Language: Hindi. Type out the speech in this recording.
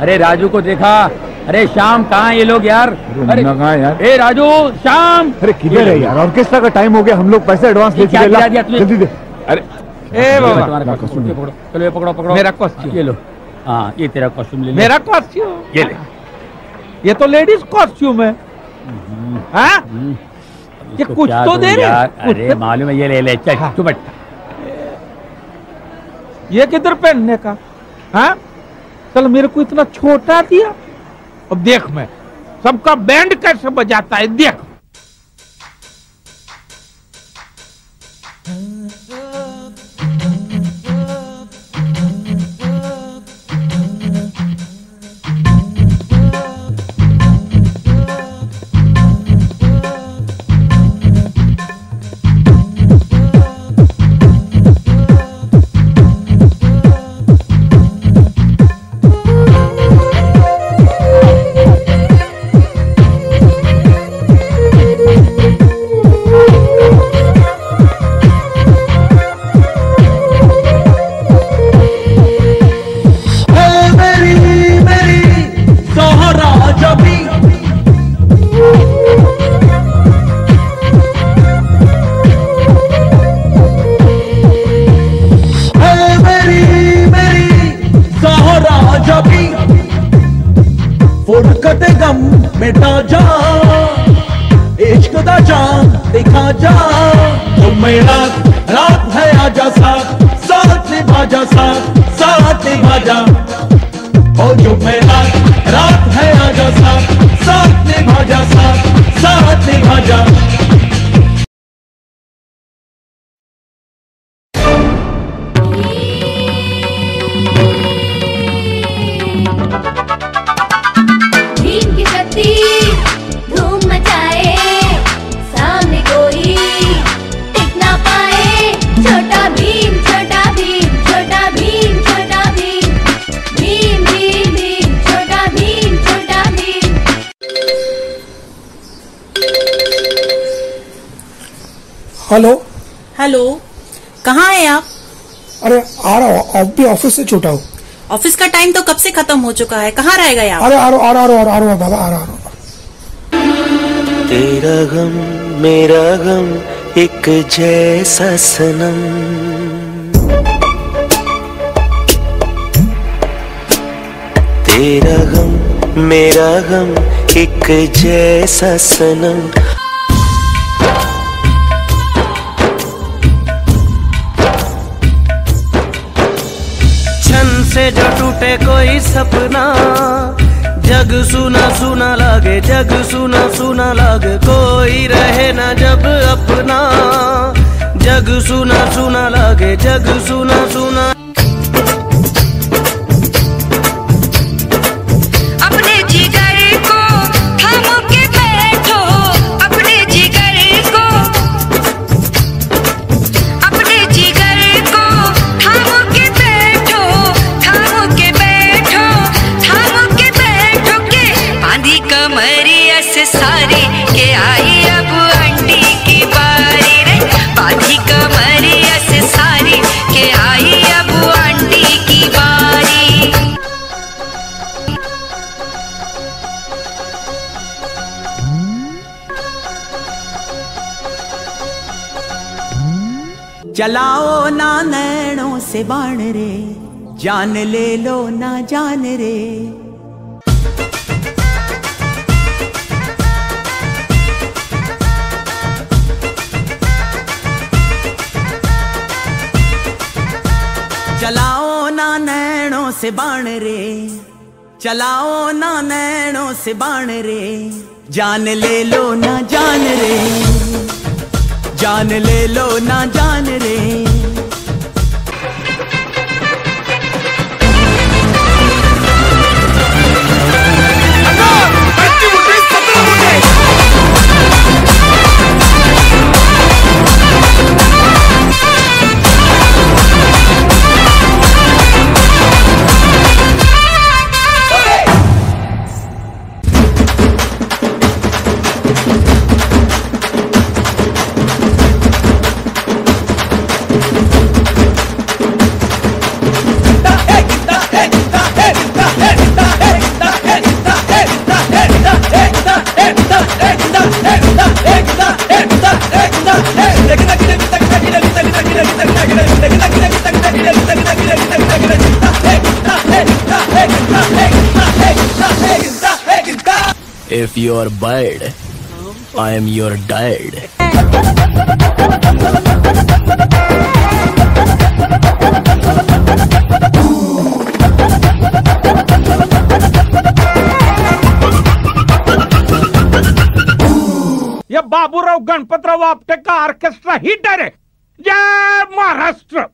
अरे राजू को देखा। अरे शाम कहाँ ये लोग यार? अरे यार? ए राजू श्याम अरे किधर है यार? ऑर्केस्ट्रा का टाइम हो गया? हम लोग पैसे एडवांस दे क्या दिया जल्दी दे। अरे ए बाबा। तुम्हारा कॉस्ट्यूम कॉस्ट्यूम पकड़ो चलो ये पकड़ो पकड़ो। मेरा कॉस्ट्यूम। ये लो। हाँ ये तेरा कॉस्ट्यूम ले मेरा कॉस्ट्यूम ये ले। ये तो लेडीज़ कॉस्ट्यूम है। हाँ? हम्म, ये कुछ तो दूँ रहे अरे तो- मालूम है ये ले ले चल हाँ। तू बैठ। ये किधर पहनने का? हाँ? चल मेरे को इतना छोटा दिया। अब देख मैं, सबका बैंड कैसे बजाता है, देख। दिखा जा तो मेरा रात है आजा साथ साथ निभा जा साथ साथ निभा जा और जो मेरा रात है आजा साथ साथ निभा जा साथ साथ। हेलो। हेलो। कहाँ हैं आप? अरे आ रहा हूँ। अभी ऑफ़िस से छूटा हूँ। ऑफ़िस का टाइम तो कब से खत्म हो चुका है? कहाँ रह गए आप? अरे आ रहा हूँ, आ रहा आ रहा हूँ, बाबा आ रहा हूँ। तेरा गम मेरा गम एक जैसा सनम। तेरा गम मेरा गम एक जैसा सनम। जो टूटे कोई सपना। जग सुना सुना लागे, जग सुना सुना लागे, कोई रहे ना जब अपना। जग सुना सुना लागे, जग सुना सुना चलाओ ना नैनों से बाण रे, जान ले लो ना जान रे। चलाओ ना नैनों से बाण रे, चलाओ ना नैनों से बाण रे, जान ले लो ना जान रे। जान ले लो ना जान रे। If you're bad, I am your dad. ये बाबूराव गणपतराव आपटे का ऑर्केस्ट्रा हिटर है। जय महाराष्ट्र।